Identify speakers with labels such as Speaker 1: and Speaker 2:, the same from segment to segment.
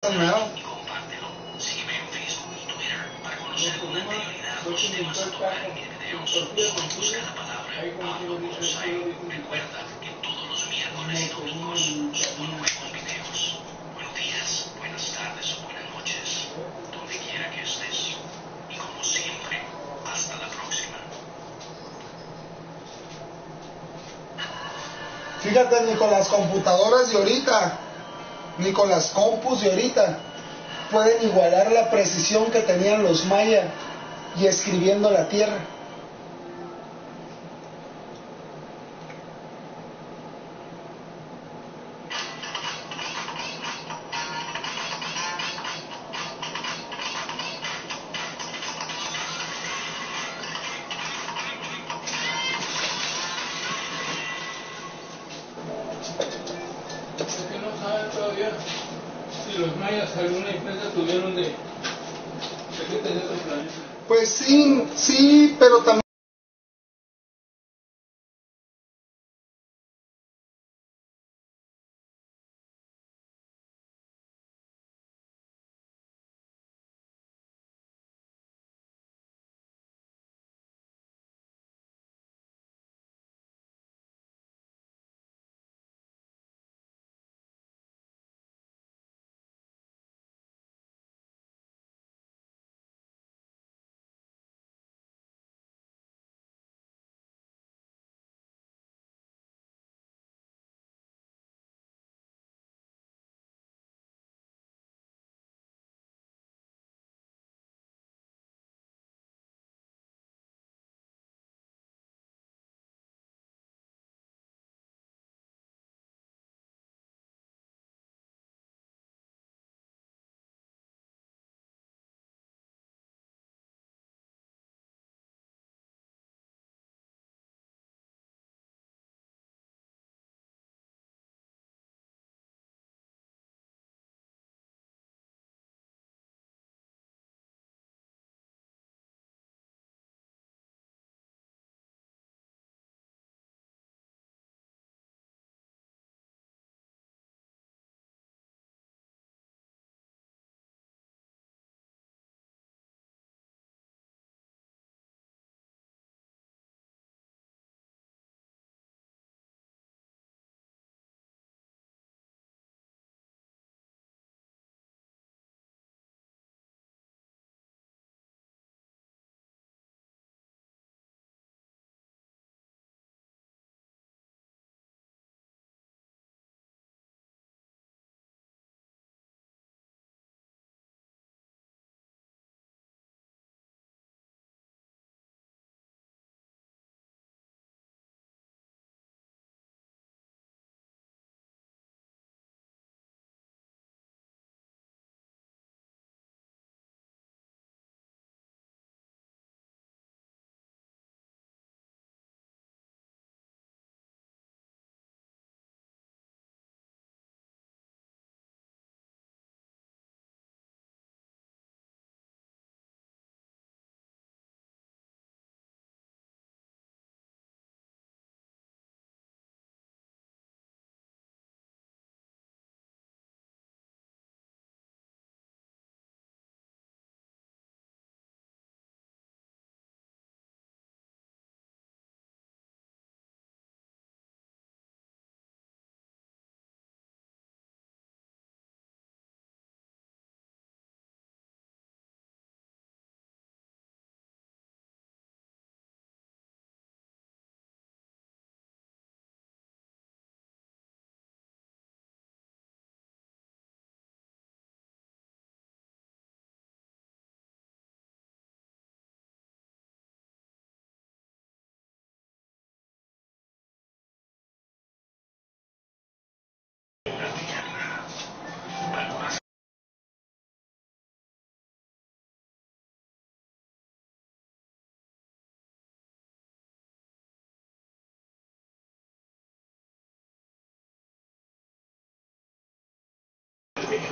Speaker 1: compártelo. Sígueme en Facebook y Twitter para conocer con anterioridad los temas a tocar en videos. Busca la palabra Pablo Bonsai. Recuerda que todos los miércoles y domingos subo nuevos videos. Buenos días, buenas tardes o buenas noches, donde quiera que estés. Y como siempre, hasta la próxima.
Speaker 2: Fíjate, ni con las computadoras de ahorita, ni con las compus de ahorita, pueden igualar la precisión que tenían los mayas y escribiendo la tierra.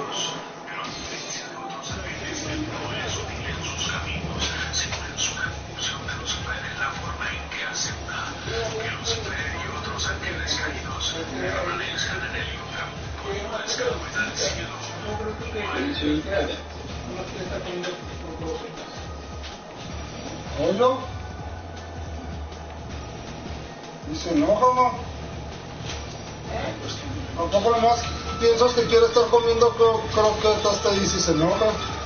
Speaker 1: Ellos, krokke, tas hy is 'n nommer.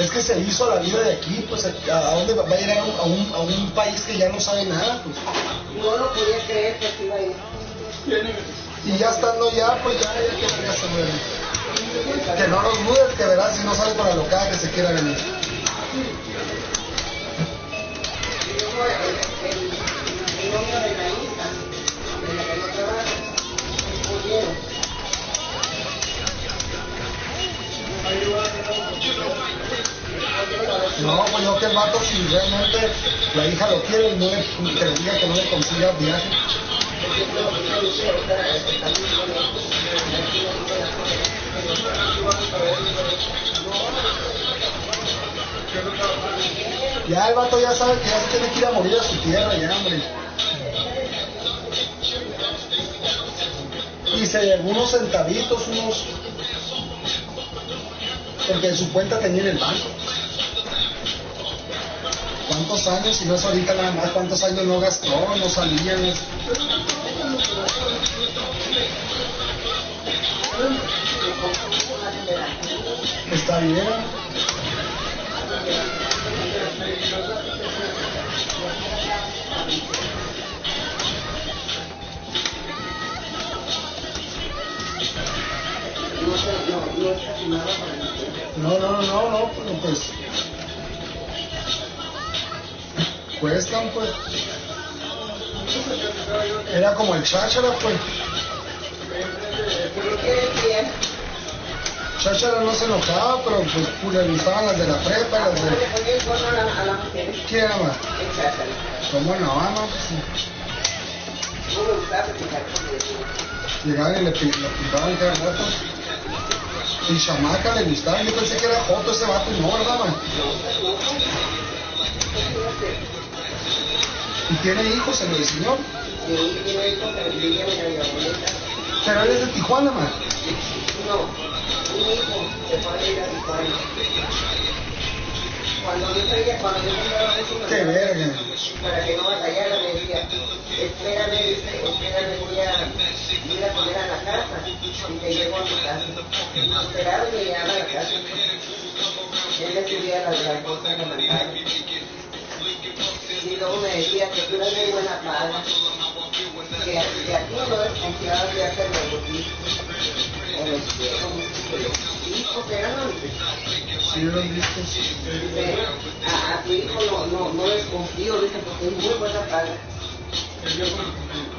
Speaker 1: es que
Speaker 2: se
Speaker 3: hizo la
Speaker 2: vida de aquí, pues a, dónde va a ir a un, país que ya no sabe nada, pues.
Speaker 3: No lo podía creer que se iba a.
Speaker 2: Y ya estando ya, pues ya ella quedaría segura. Que no nos dudes, que verás si no sale para lo que se quiera venir.
Speaker 3: No,
Speaker 2: pues no el mato si realmente la hija lo quiere y no le, te que no le consigas viaje. Ya el vato ya sabe que ya se tiene que ir a morir a su tierra, ya, hombre. Y se llevó unos centavitos, unos. Porque en su cuenta tenía en el banco tantos años y no es ahorita nada más, cuántos años no gastó, no salía. Está bien.
Speaker 3: No, no, no,
Speaker 2: no, pues cuestan, pues. Era como el cháchara, pues. Cháchara no se enojaba, pero pues pluralizaban las de la prepa, las de... ¿Quién era
Speaker 3: más?
Speaker 2: Como en La Habana. Pues, Llegaban y le, le pintaban cada rato. Y chamaca le gustaba, yo pensé que era joto ese vato, no, ¿verdad, man? Y tiene hijos en el señor.
Speaker 3: Sí, tiene hijos que vivían en la Villamoneta.
Speaker 2: Pero él es de Tijuana, man.
Speaker 3: No, un hijo se fue a a Tijuana. Cuando yo traía, cuando yo compraba eso,
Speaker 2: Qué verga.
Speaker 3: para que no batallara, me decía, espérame, dice, espérame, voy a ir a comer a la casa y te llevo a tu casa. Esperaba y me llevaba a la casa. Él le subía las, cosas que mandaba. Y luego me decía que tú eres muy buena paga, que, que aquí no desconfiaba de hacer negocio. O los Sí, porque eran hombres.
Speaker 2: Sí, eran listos.
Speaker 3: Dice, a, a tu hijo no, no, no desconfío, dice, porque es muy buena paga.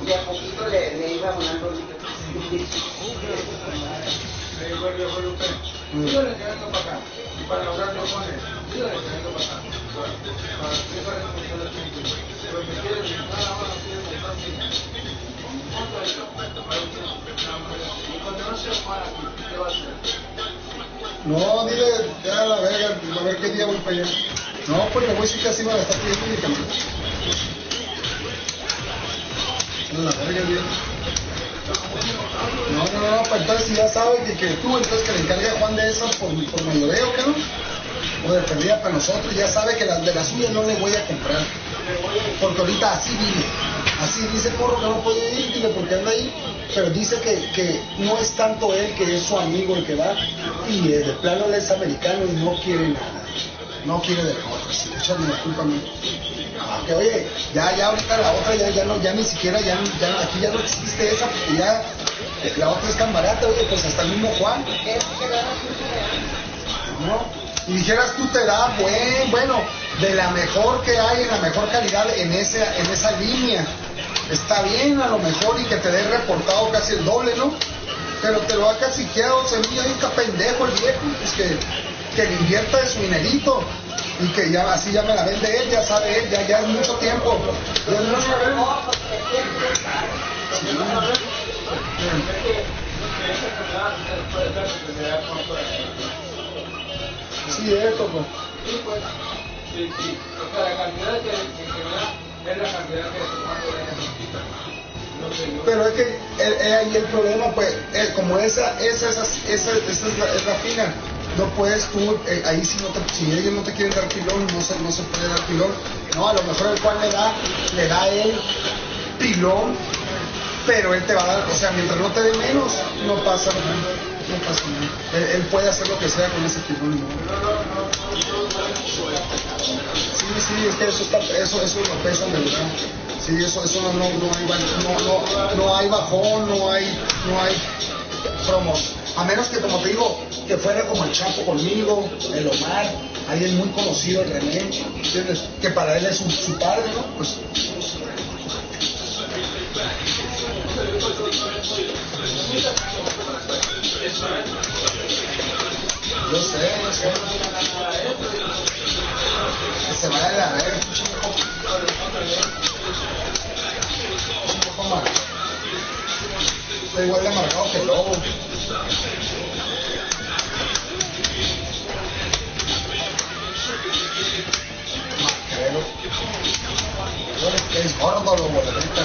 Speaker 3: De a poquito le, le iba abonando.
Speaker 1: Le viejo Lupe, sígale quedando para acá. Y para lograr lo pone, quedando para acá. Para para que la gente. Pero me quiere brincar ahora. Para usted. Y cuando no se para aquí, ¿qué va a hacer?
Speaker 2: No, dile, ya a la verga, a ver qué día voy para allá. No, pues le voy a decir que así me la está pidiendo medicamento. A la verga, bien. No, no, no, pues entonces ya sabe que, que tú, entonces que le encargue a Juan de esas por, por mayoreo, ¿qué no? O de perdida para nosotros, ya sabe que las de las suyas no le voy a comprar. Porque ahorita así vive. Así dice el morro que no puede ir, dile porque anda ahí. Pero dice que, que no es tanto él que es su amigo el que va. Y eh, de plano él es americano y no quiere nada. No quiere de sí, échame la culpa a mí. Ah, que oye, ya, ya ahorita la otra ya, ya no, ya ni siquiera, ya, aquí ya no existe esa, porque ya la otra es tan barata, oye, pues hasta el mismo Juan. ¿no? Y dijeras tú te da buen, bueno, de la mejor que hay, en la mejor calidad en esa, en esa línea. Está bien a lo mejor y que te dé reportado casi el doble, ¿no? Pero te lo ha caciqueado, semilla, ahí está pendejo el viejo, pues que, que le invierta de su dinerito y que ya así ya me la vende él, ya sabe él, ya, ya es mucho tiempo. Ya es mucho. Sí, esto, pues.
Speaker 1: Sí, pues. Sí, sí. O sea, la cantidad que, da es la cantidad.
Speaker 2: Pero es que eh, eh, ahí el problema, pues, eh, como esa, esa, esa, esa, esa es, la, es la fina, no puedes tú, eh, ahí si, no te, si ellos no te quieren dar pilón, no se, no se puede dar pilón. No, a lo mejor el cual le da, le da él pilón, pero él te va a dar, o sea, mientras no te dé menos, no pasa nada. No pasa nada. Él, puede hacer lo que sea con ese pilón. ¿no? Sí, sí, es que eso, está, eso, eso lo pesa de verdad. Sí, eso, eso no, no, hay, no, no, no hay bajón, no hay, no hay promos. A menos que, como te digo, que fuera como el Chapo conmigo, el Omar, alguien muy conocido, el René, ¿entiendes? Que para él es su, su padre, ¿no? Pues yo sé, yo sé. Que se vaya a la verga, pinche viejo. Está igual de amargado que lobo. Macrero. Que es gordo, lobo, le grita.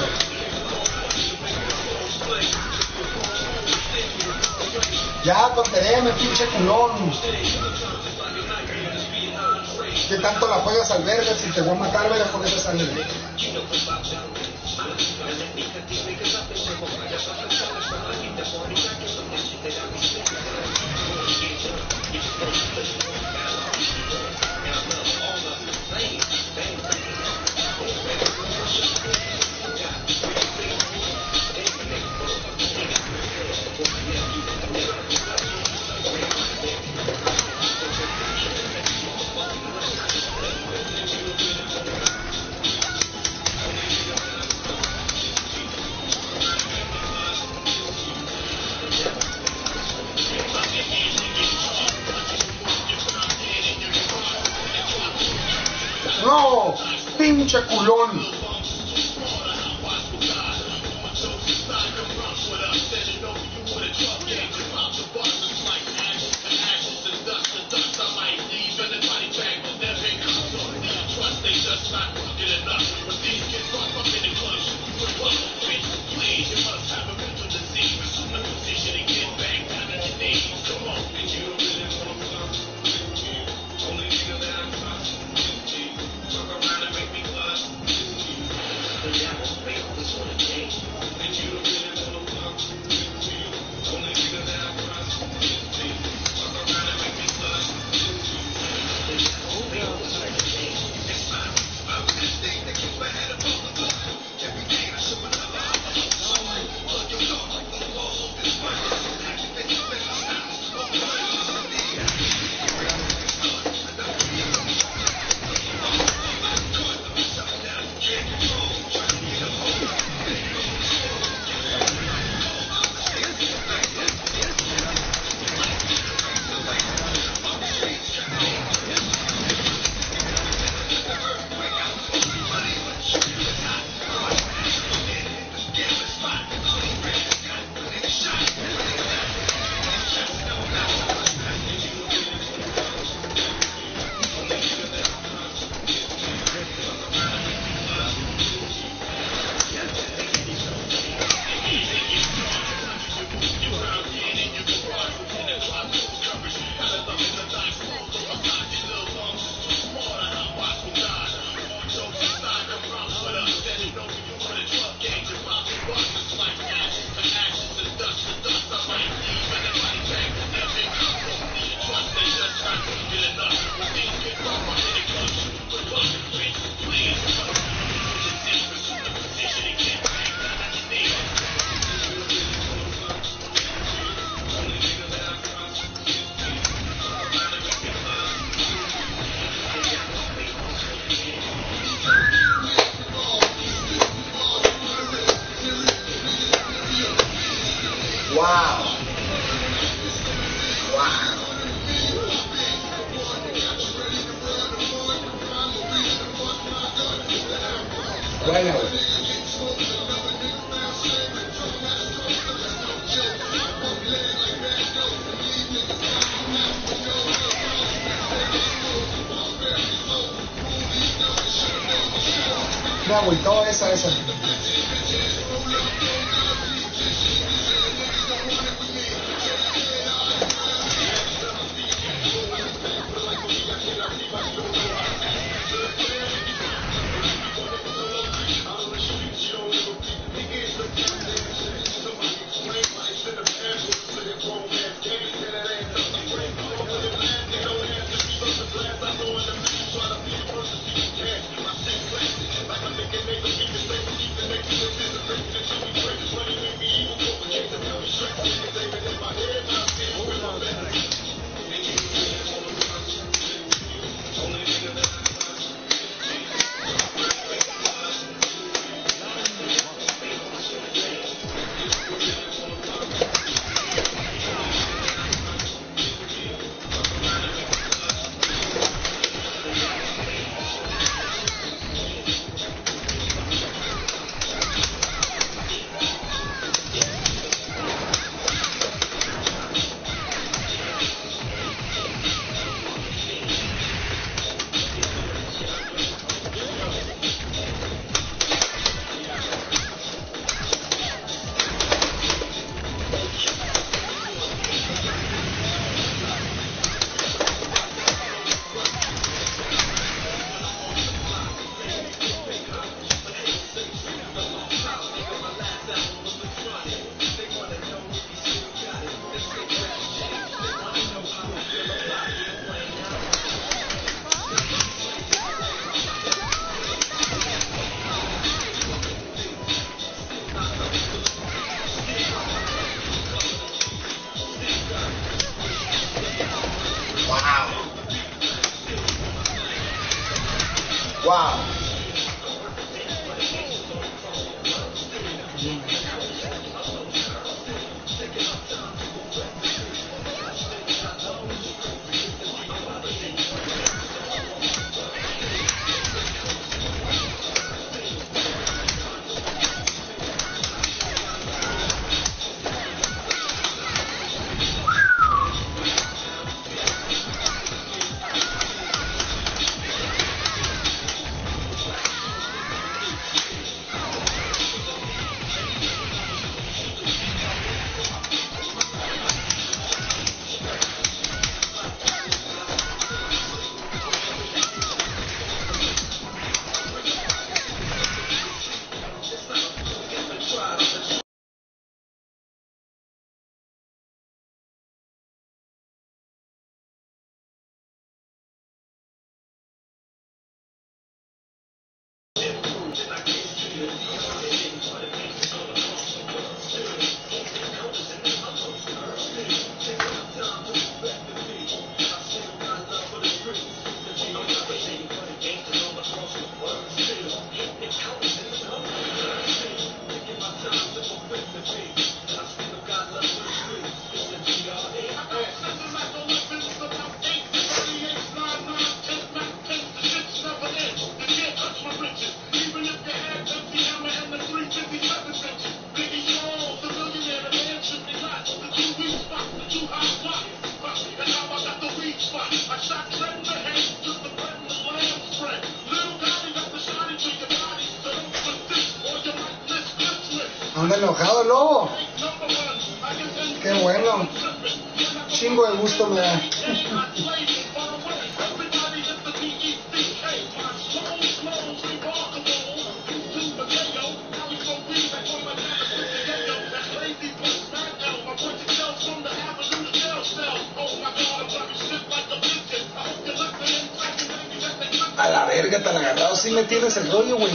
Speaker 2: Ya, contéréme, pinche culón. ¿Qué tanto la juegas al verga? Si te voy a matar, verga, con esa sangre. No, pinche culón.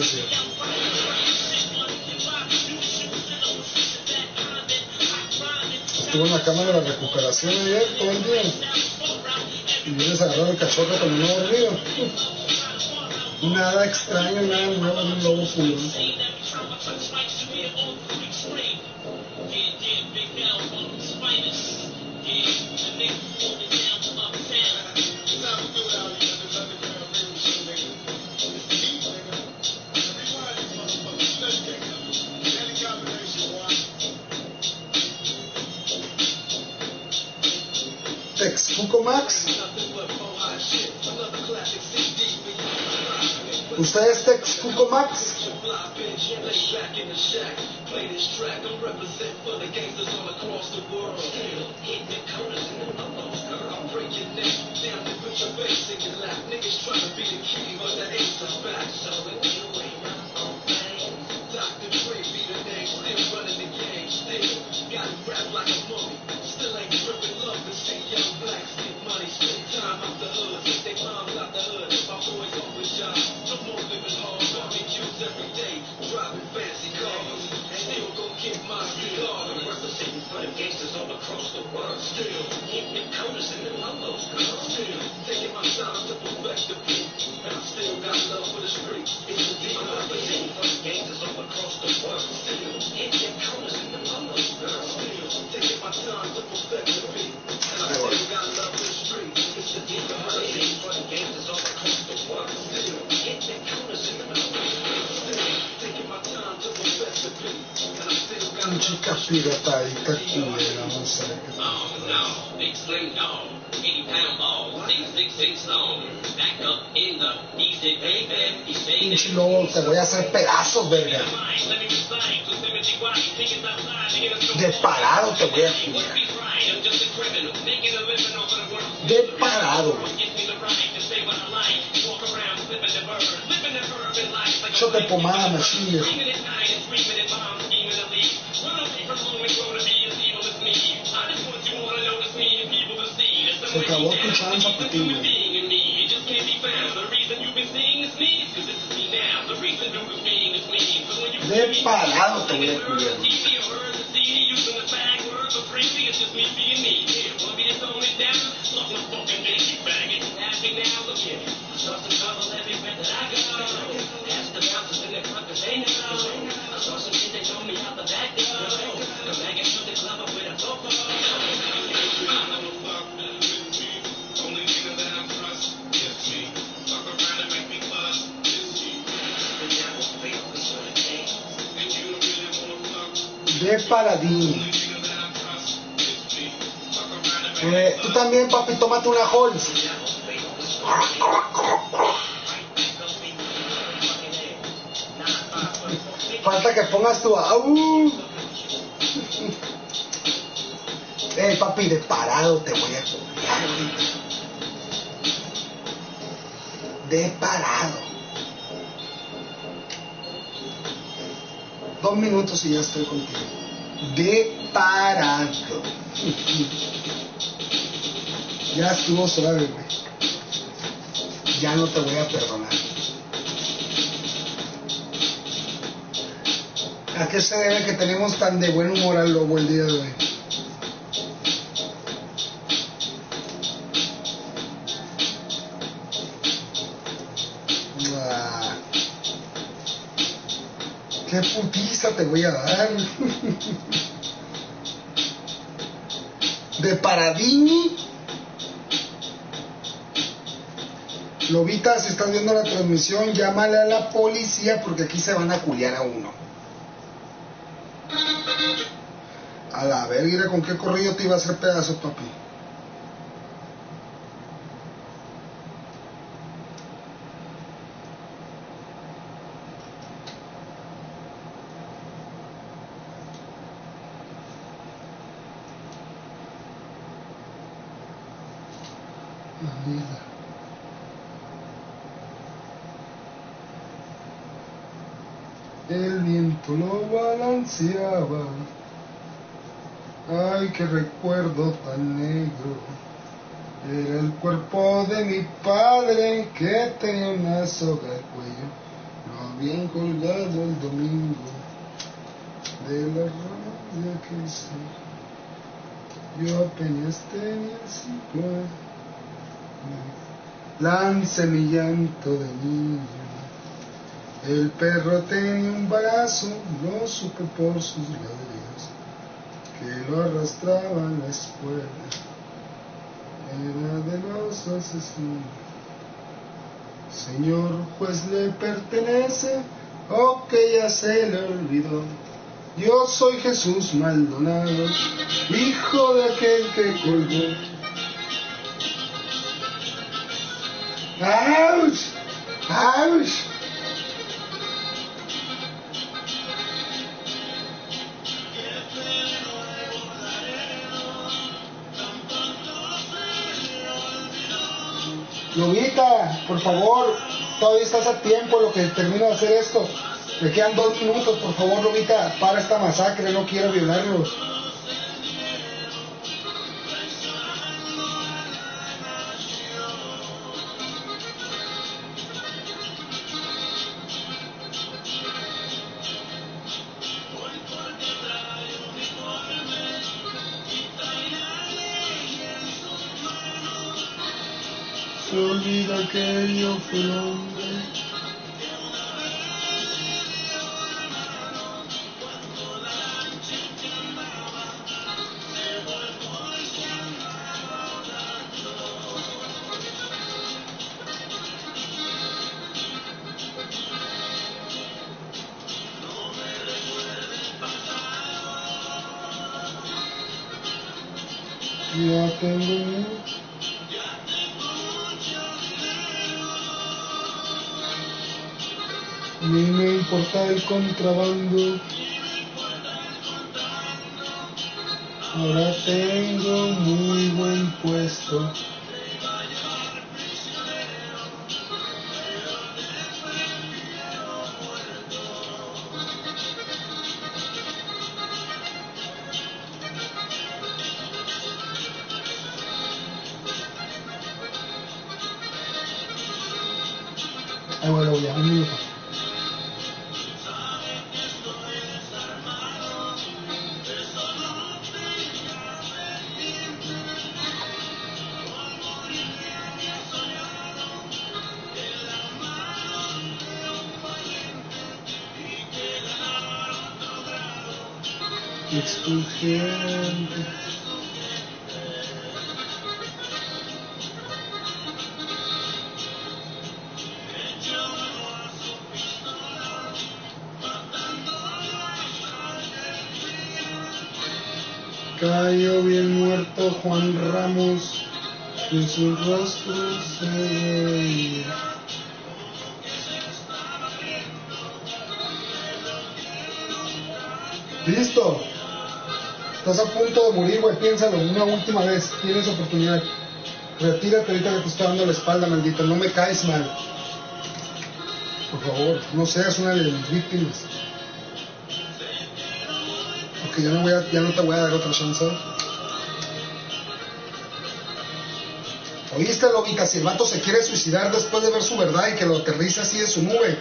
Speaker 2: así. Estuve en la cama de la recuperación ayer todo el día. Y vienes a agarrar el cachorro cuando no he dormido. Nada extraño, nada nuevo, un lobo pulón. What? So let's back in the shack. Play this track, I'm represent for the
Speaker 4: gangsters all across the world. Still. Big slim dog, 80 pound ball, six six six long, back up in the easy baby,
Speaker 2: Pinche lobo, te voy a hacer pedazos, verga. De parado te voy a culiar. De parado. Échate pomada, machine. Acabó tu chanza, patín. De parado te voy a De paradín. Eh, tú también, papi, tómate una Halls. Falta que pongas tu au. Eh, papi, de parado te voy a copiar. De parado. Dos minutos y ya estoy contigo. De parado. Ya estuvo suave, güey. Ya no te voy a perdonar. ¿A qué se debe que tenemos tan de buen humor al lobo el día de hoy? ¿Qué te voy a dar? De Paradini. Lobita, si estás viendo la transmisión, llámale a la policía porque aquí se van a culiar a uno. A la verga, ¿con qué corrillo te iba a hacer pedazos, papi? El viento lo balanceaba Ay, qué recuerdo tan negro. Era el cuerpo de mi padre que tenía una soga al cuello. Lo habían colgado el domingo de la rabia que hice. Yo apenas tenía cinco años. Lance mi llanto de niño. El perro tenía un brazo, lo supe por sus ladrillos, que lo arrastraba a la escuela. Era de los asesinos. Señor juez le pertenece, o que ya se le olvidó. Yo soy Jesús Maldonado, hijo de aquel que colgó. ¡Auch! ¡Auch! Lobita, por favor, todavía estás a tiempo lo que termino de hacer esto. Me quedan dos minutos, por favor, Lobita, para esta masacre, no quiero violarlos. Que contrabando. Ahora tengo muy buen puesto. Juan Ramos, en su rostro se veía. Listo. Estás a punto de morir, güey. Piénsalo una última vez. Tienes oportunidad. Retírate ahorita que te está dando la espalda, maldito. No me caes mal. Por favor, no seas una de mis víctimas. Porque ya no, voy a, ya no te voy a dar otra chance. ¿Oíste, Lobita? Si el vato se quiere suicidar después de ver su verdad y que lo aterriza así de su nube,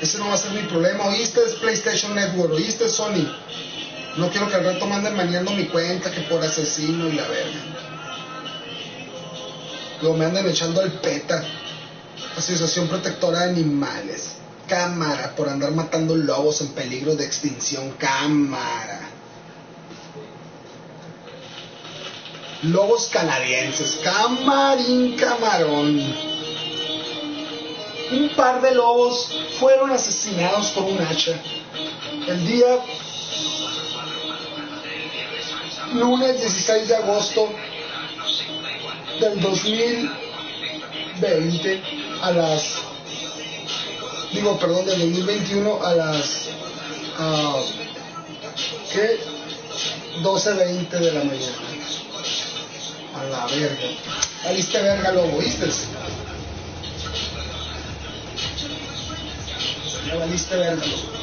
Speaker 2: ese no va a ser mi problema. ¿Oíste? Es PlayStation Network. ¿Oíste, Sony? No quiero que al rato me anden maneando mi cuenta que por asesino y la verga. Luego me anden echando al PETA, Asociación Protectora de Animales. Cámara, por andar matando lobos en peligro de extinción. Cámara. Lobos canadienses. Camarín, camarón. Un par de lobos fueron asesinados por un hacha. El día lunes 16 de agosto del 2020 a las digo perdón del 2021 a las ah, ¿qué? 12.20 de la mañana a la verga saliste verga lobo ¿viste? ya valiste verga lobo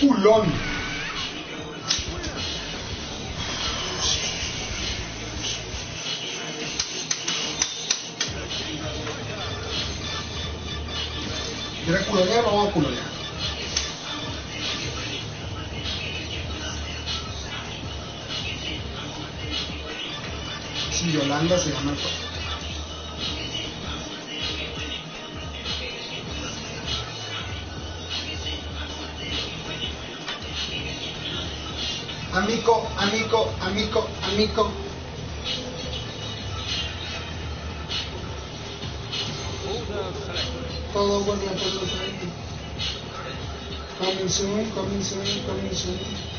Speaker 5: culón. ¿Quieres culonear o vamos a culonear? Sí, Yolanda se llama todo. Amico, amico, amico, amico. Todo bueno, todo bueno. Coming soon, coming soon, coming soon.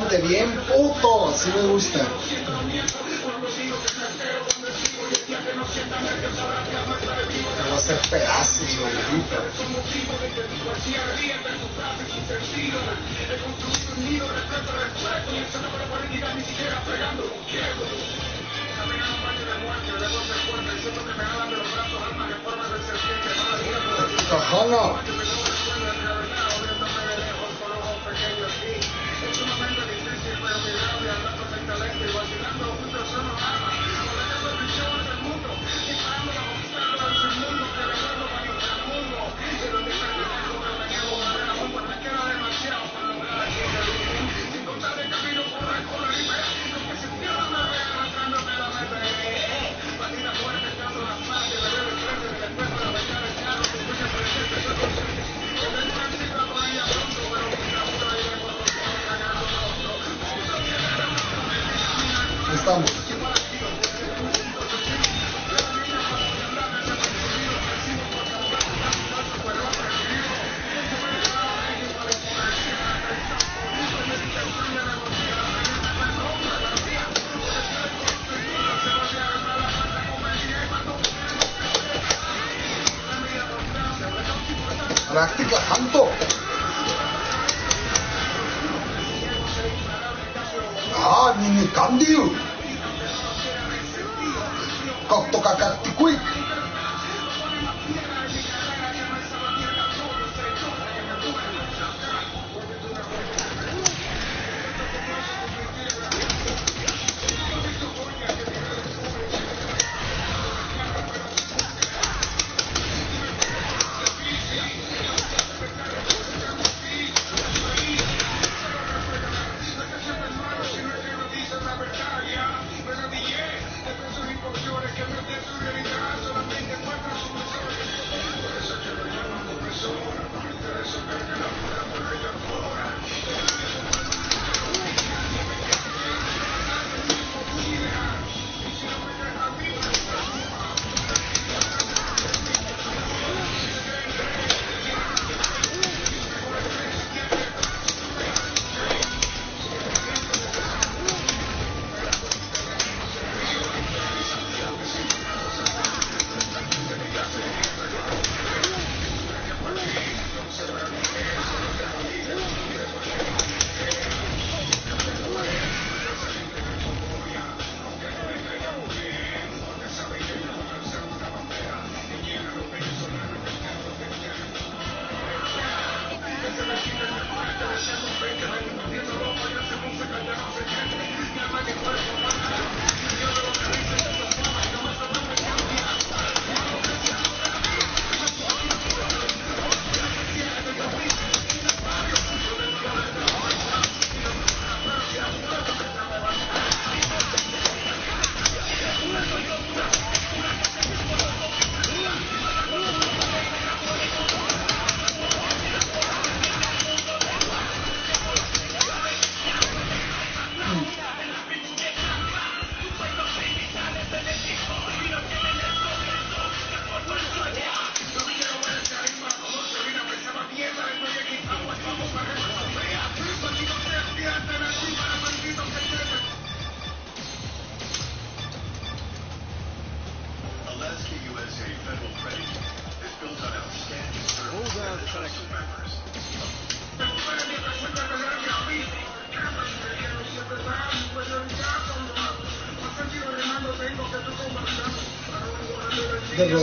Speaker 5: Ponte bien puto, así me gusta. Voy a hacer pedazos, maldito. Estamos. Práctica tanto. Ah, ni me cambio. kau to kakak tikui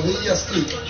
Speaker 2: De rodillas,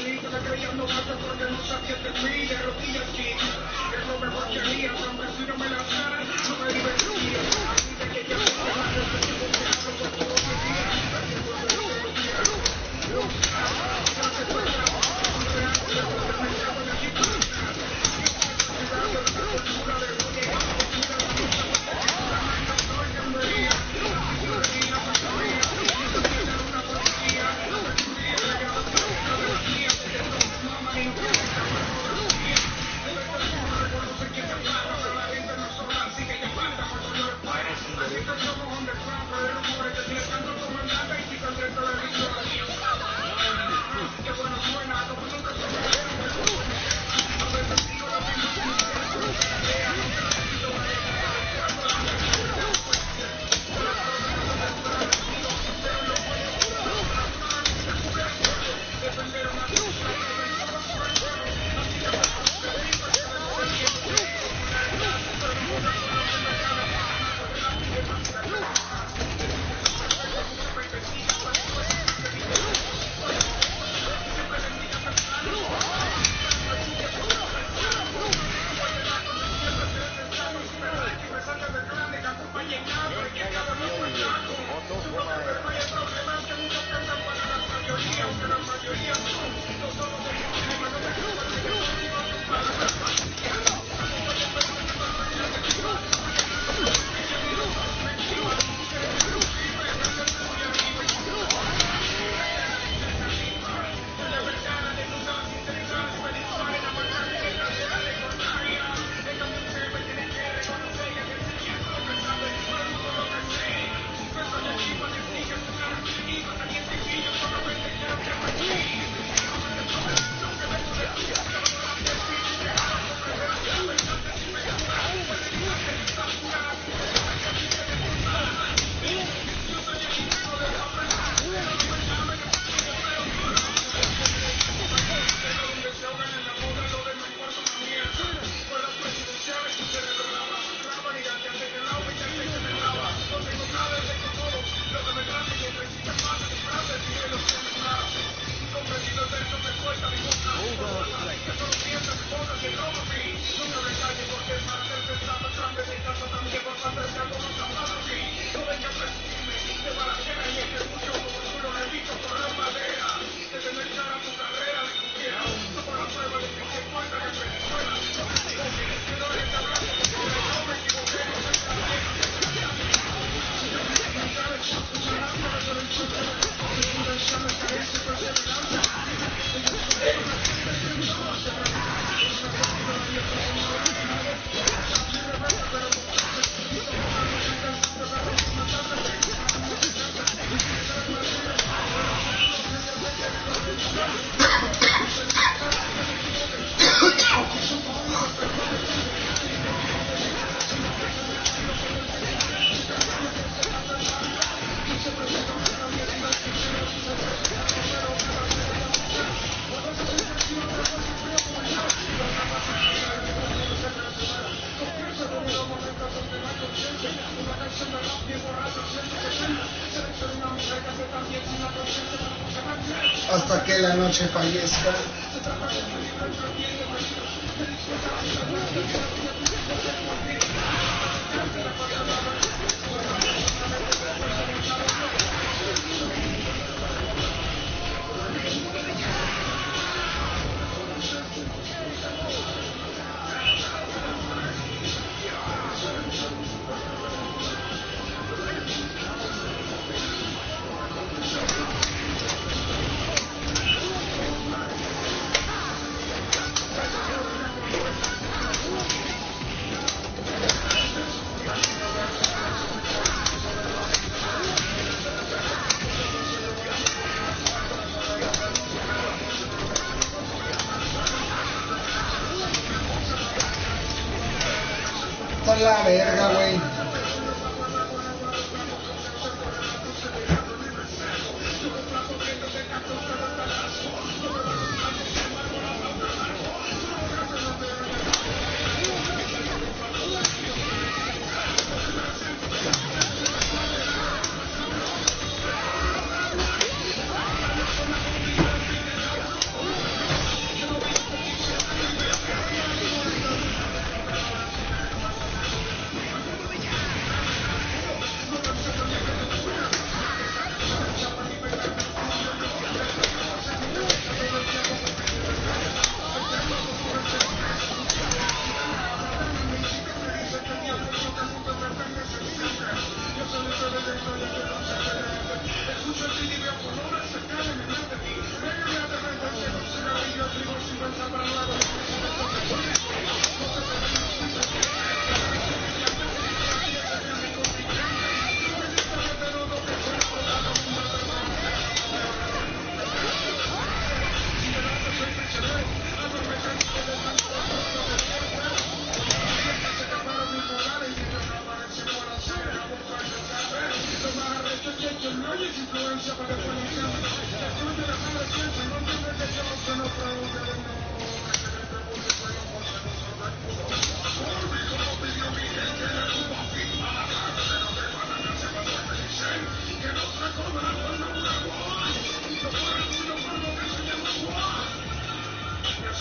Speaker 5: मुझे पाइए इसका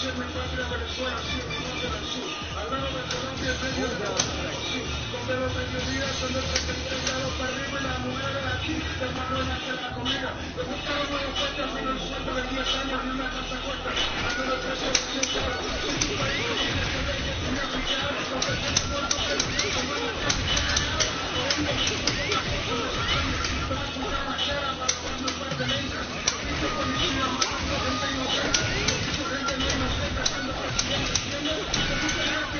Speaker 5: en Venezuela, de Colombia, de
Speaker 6: la. Donde los mediodías son los que para arriba las mujeres aquí. Hermano, en la comida. Una oferta con el sueldo de 10 años una casa corta.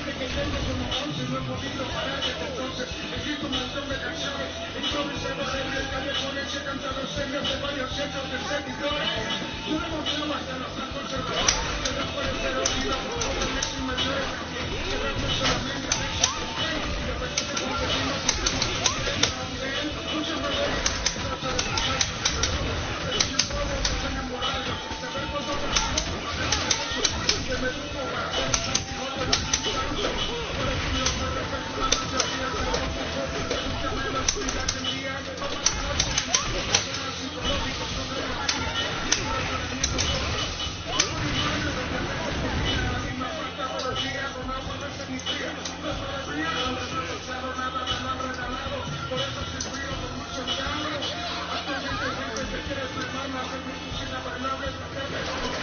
Speaker 6: desde que tengo como 11 no he podido parar desde entonces. He Escrito un montón de canciones, improvisadas en el callejón, he cantado escenas de varios cientos de seguidores. Yo no confío hasta los
Speaker 5: más conservadores, que no pueden ser olvidados como
Speaker 7: mis
Speaker 5: mayores. Que no
Speaker 8: solamente, que a veces te conseguimos. Application number 11.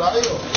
Speaker 8: Un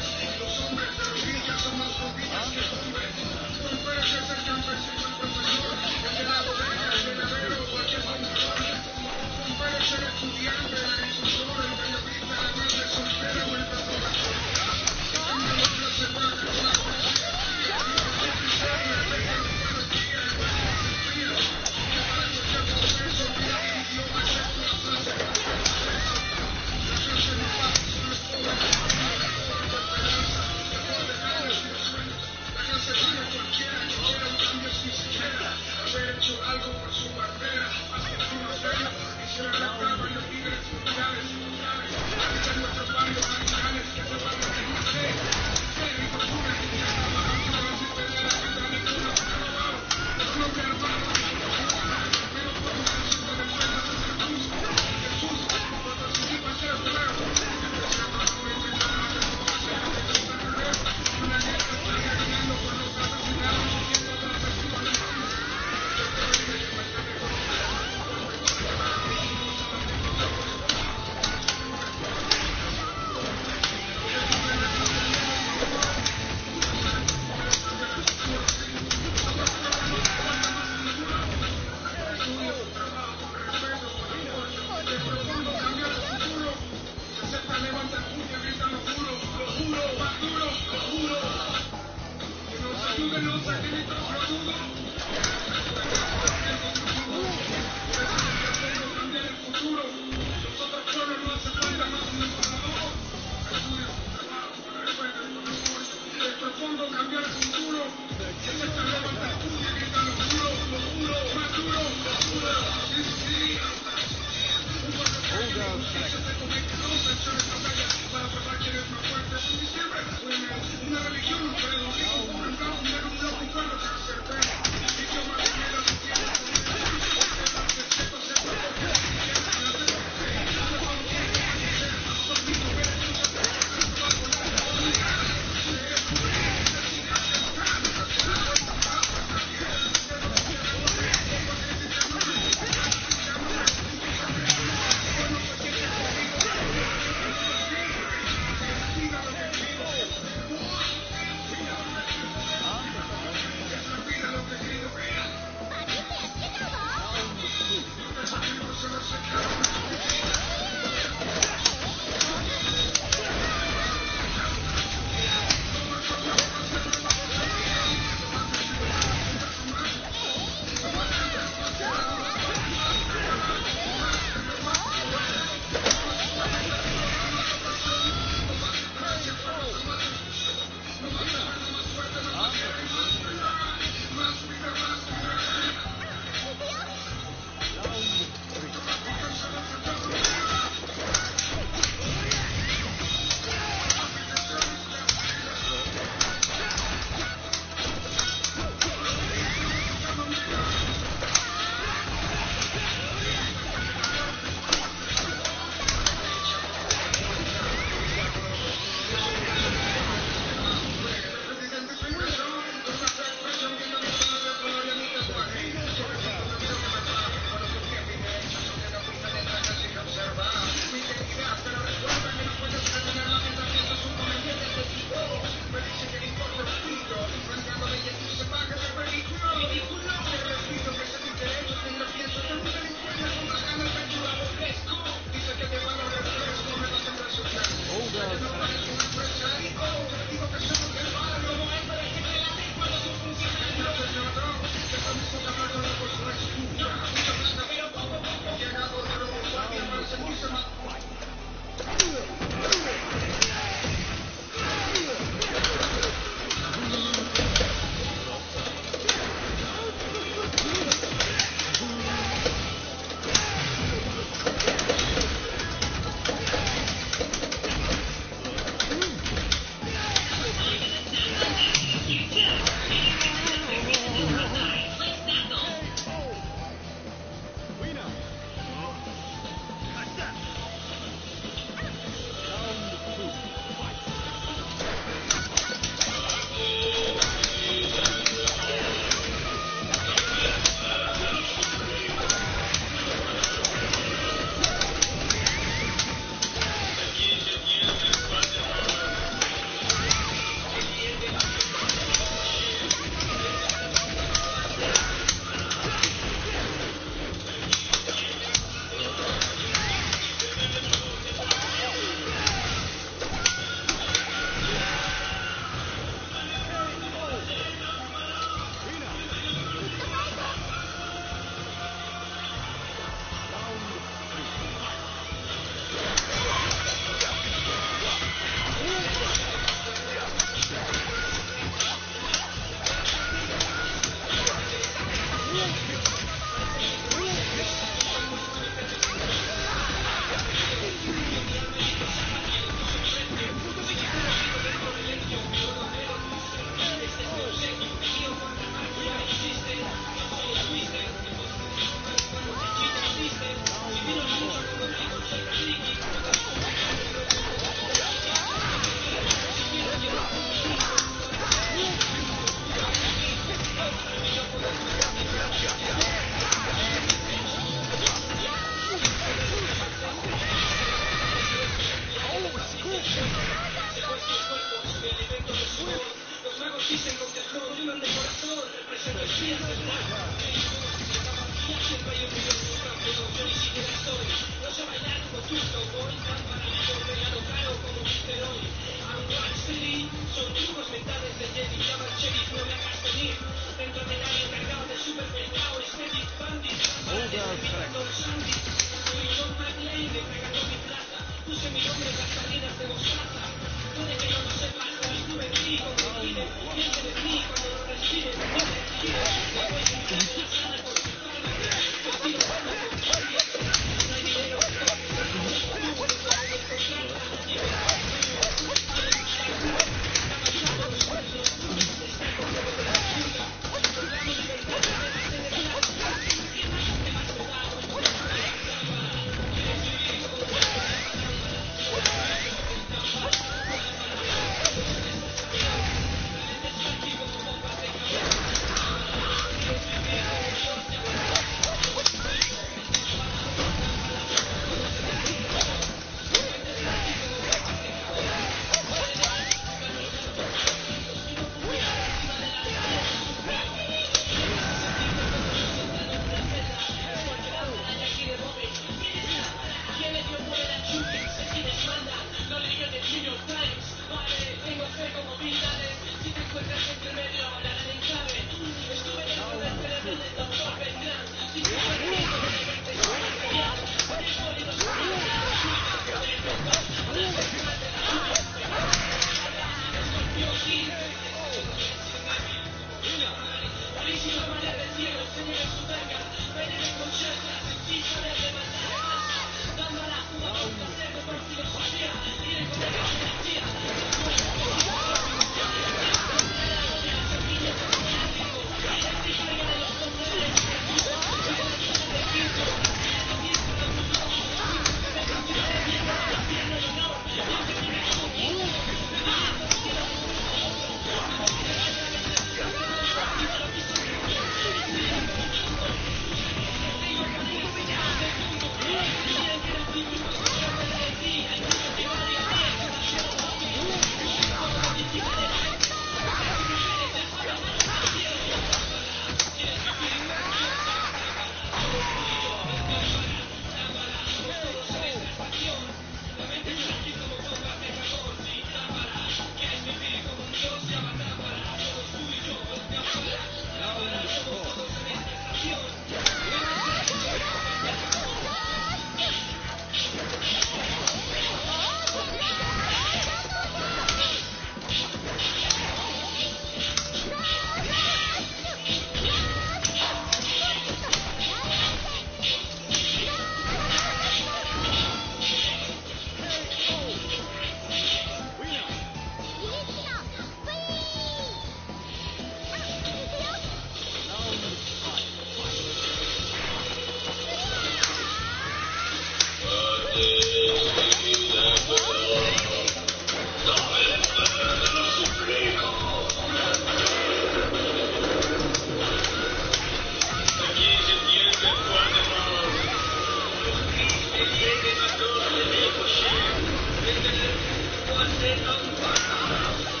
Speaker 8: Come on, stand up.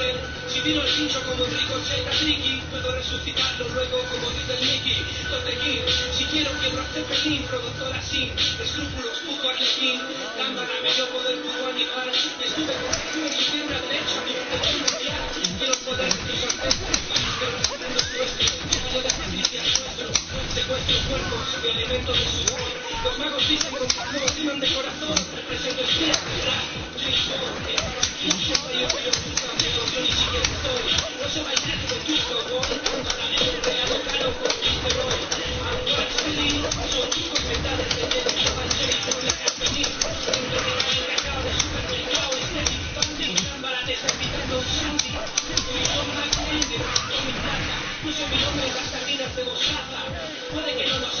Speaker 8: El. Si vino el pincho como Enrico Cheta Ricky, puedo resucitarlo luego como dice el Mickey. Tote King, si quiero quiebro a Zeppelin, productora sin escrúpulos, puto arlequín. Lámpara, me dio poder, puto animal. Estuve con estuve en izquierda derecha, mi el mundial. Quiero poder de ancestros, pero respetando su estilo. De justicia nuestro, secuestro cuerpos, elementos de su voz. Los magos dicen con luego timan de corazón,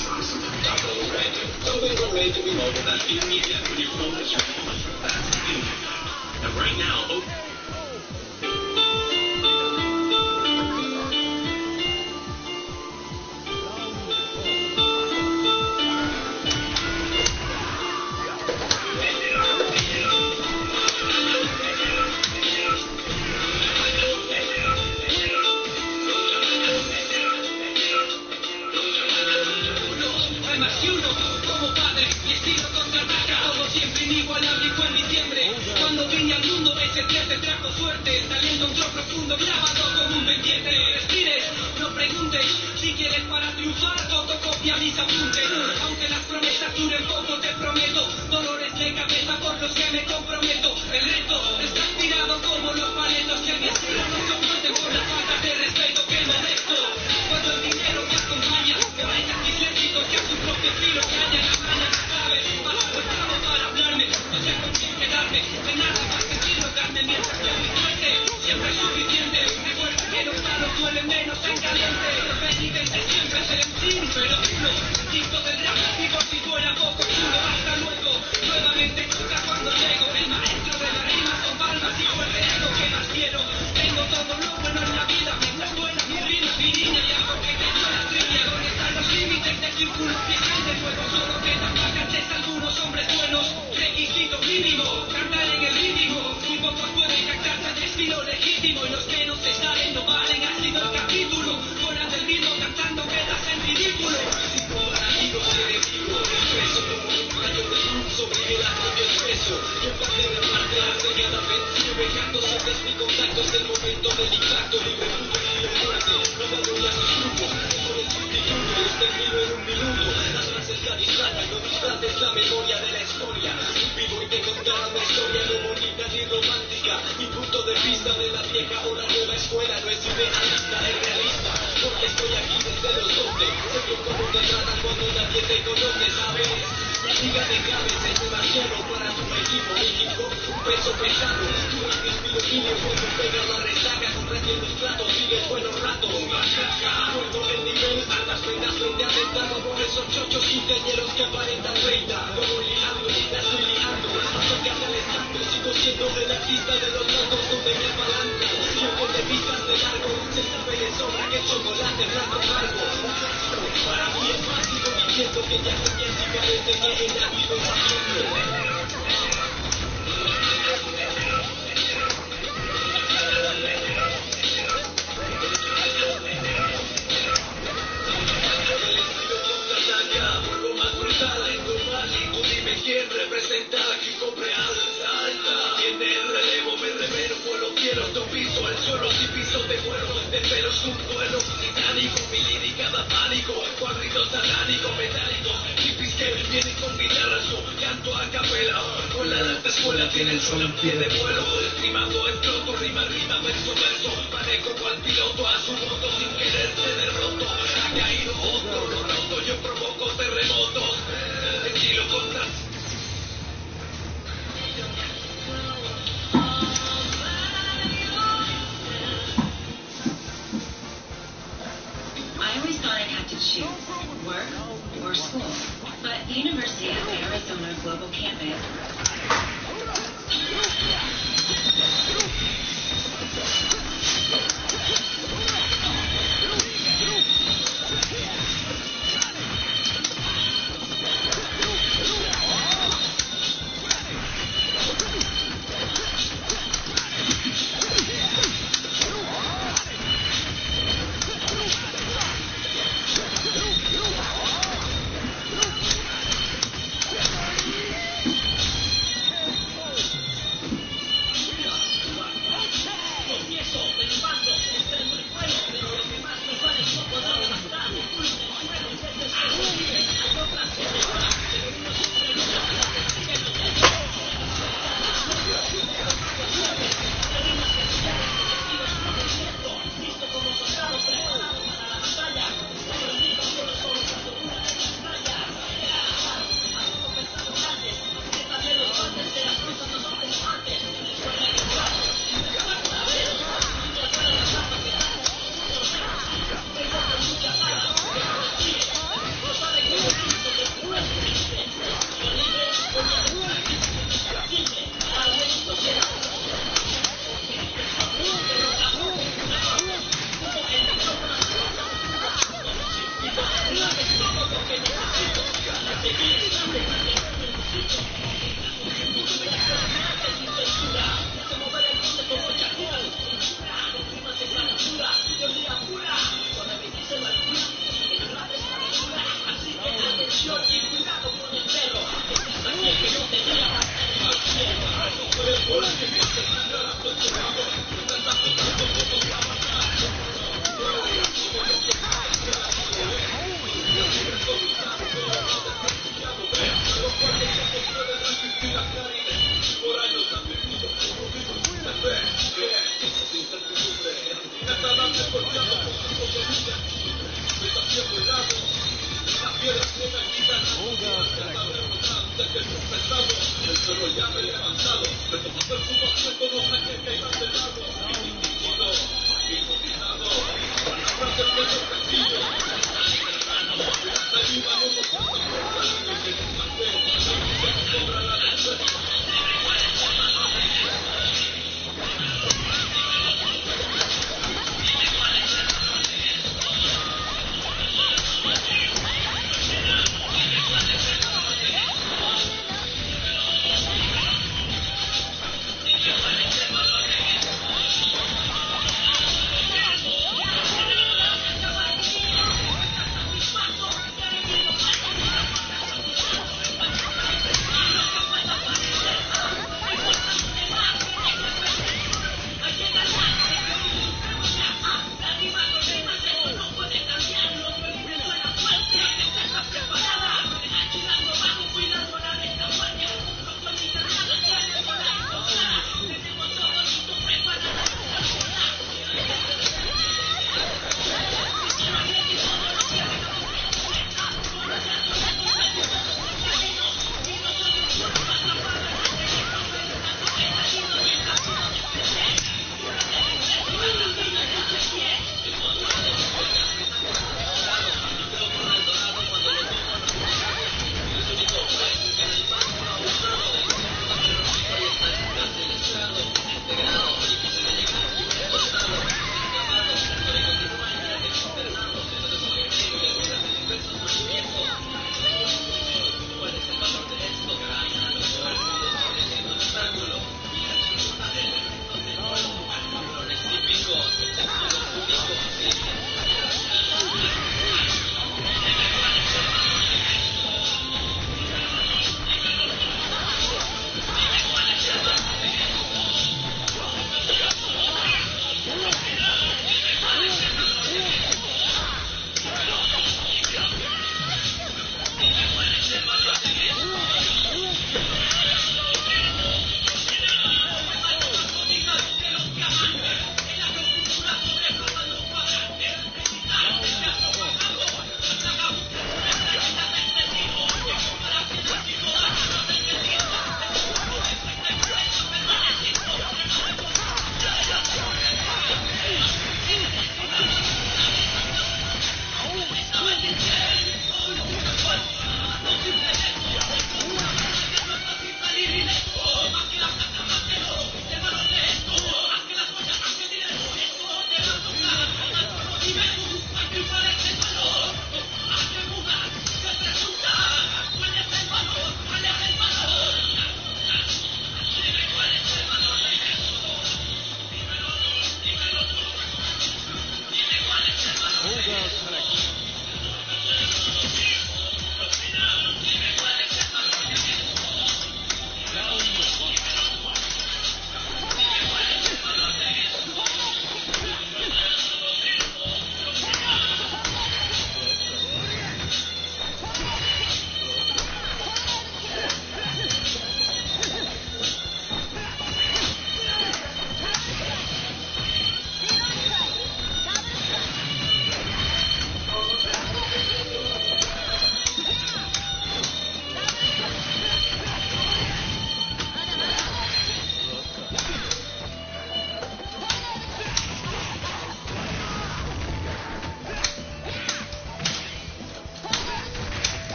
Speaker 7: Something will made to be mobile that in media when your phone is your phone. And right now, oh.
Speaker 8: Te trajo suerte, el talento entró profundo, grabado como un pendiente. Respires, no preguntes, si quieres para triunfar, fotocopia mis apuntes. Aunque las promesas duren poco, te prometo, dolores vez. Sigue dejándose de mi contacto es el momento del impacto. Libre fútbol libre muerte. No valoro a sus grupos, por el sustituto. Los termino en un minuto. Las frases la distratan, no distrates la memoria de la historia. Vivo y te contará una historia no bonita ni romántica. Mi punto de vista de la vieja o la nueva escuela no es idealista, es. Siendo el artista de los blancos donde me apalanco. Yo de vistas de largo. Se sabe de sobra que chocolate blanco largo. Para mí es básico diciendo que ya soy básicamente que he nacido sabiendo. El estilo contraataca, vuelvo más brutal, lento mal, lo quiero, topizo
Speaker 4: al suelo si piso te vuelo, de pelos un duelo, titánico, mi lírica da pánico, cuadritos satánicos, metálicos, hippies que vienen con guitarras, yo canto a capela, con la alta escuela tiene el sol en pie de vuelo, rimando exploto, rima, rima, verso, verso, manejo cual piloto a su moto sin querer se derroto, ha caído otro, lo roto, yo provoco terremotos, estilo contra
Speaker 9: I always thought I'd have to choose work or school, but the University of Arizona Global Campus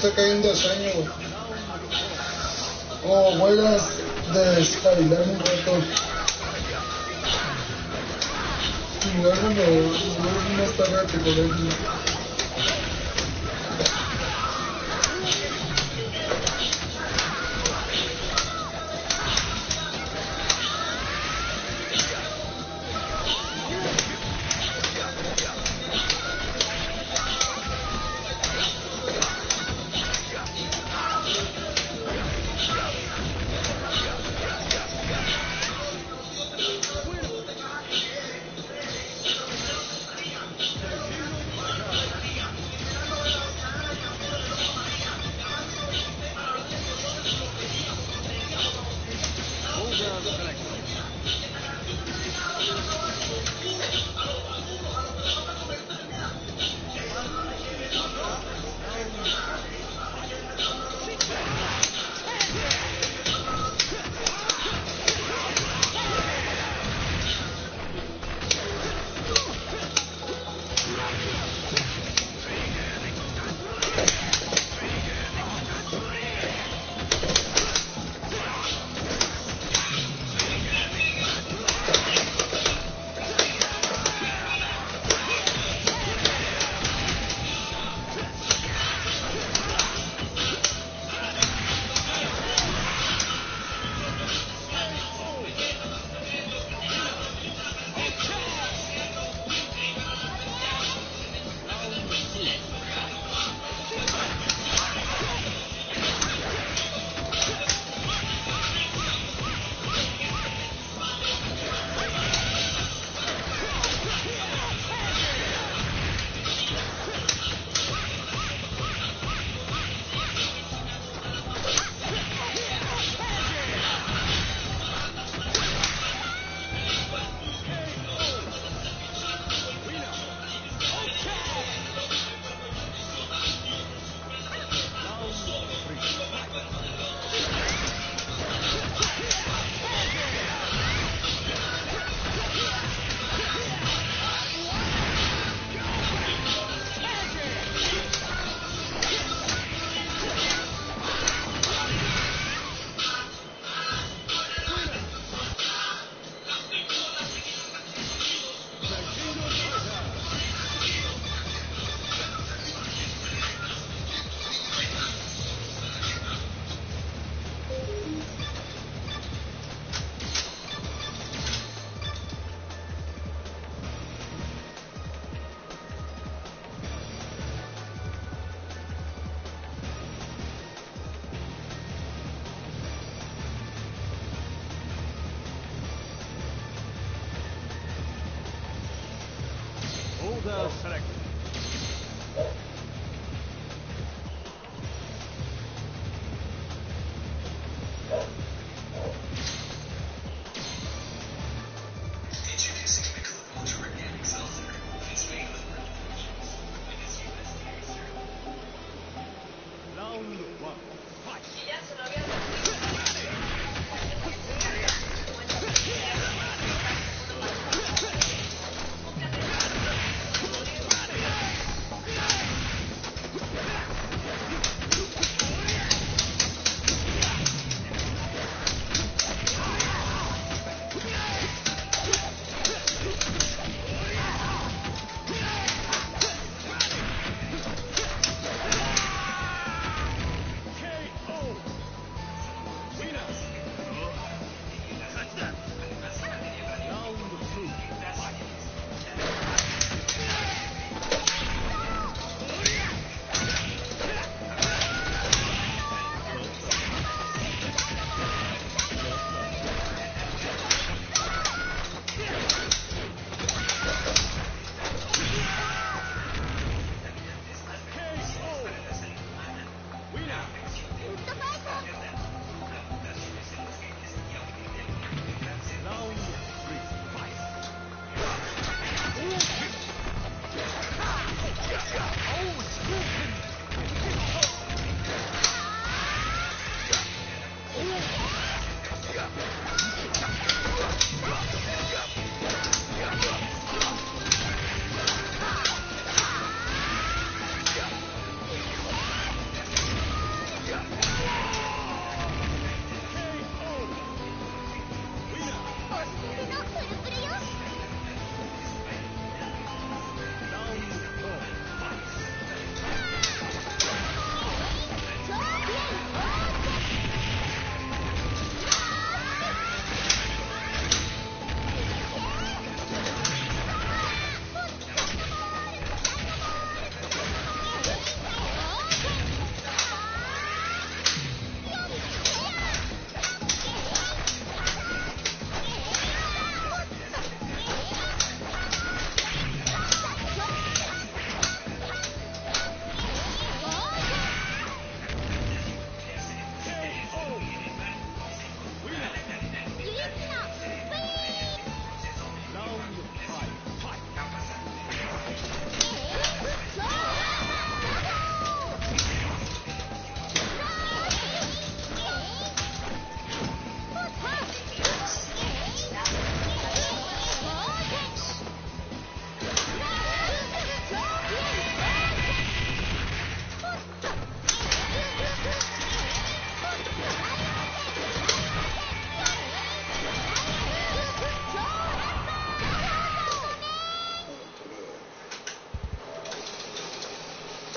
Speaker 2: 30, me estoy cayendo sueño, güey. Oh, voy a despabilarme un rato. Y luego me voy más tarde a tu colegio.
Speaker 10: uh,